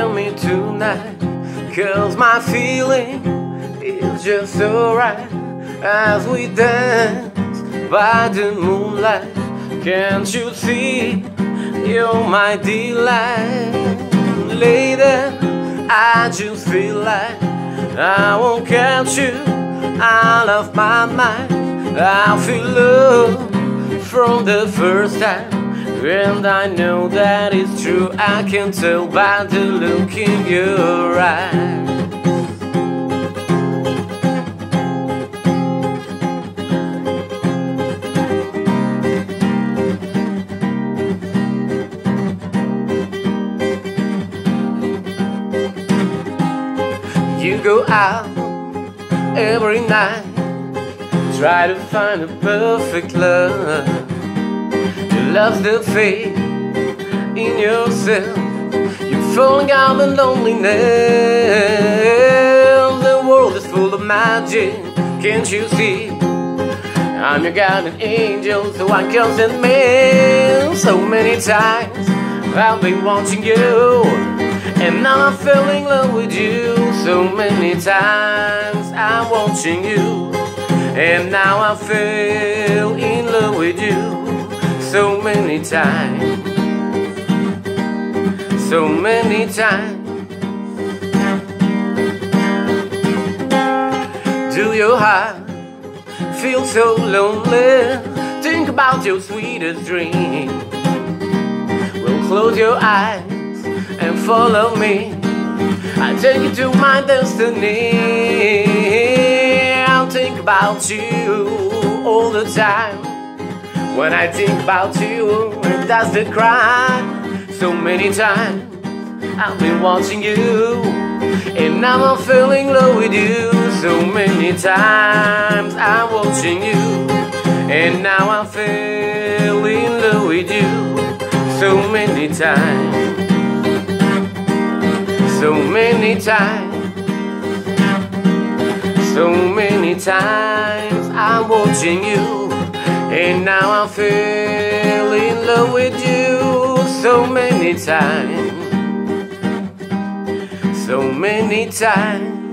kill me tonight. Cause my feeling is just right As we dance by the moonlight. Can't you see? You're my delight. Later I just feel like I won't catch you out of my mind. I feel love from the first time and I know that it's true. I can tell by the look in your eyes You go out every night Try to find a perfect love love's the faith in yourself. You're falling out of loneliness. The world is full of magic, can't you see? I'm your guardian angel, so I constant man. So many times I've been watching you, and now I fell in love with you. So many times I'm watching you, and now I fell so many times, so many times. Do your heart feel so lonely? Think about your sweetest dream. Well, close your eyes and follow me. I take you to my destiny. I'll think about you all the time. When I think about you, that's the cry. So many times I've been watching you, and now I'm feeling low with you. So many times I'm watching you, and now I'm feeling low with you. So many times, so many times, so many times I'm watching you. And now I feel in love with you so many times. So many times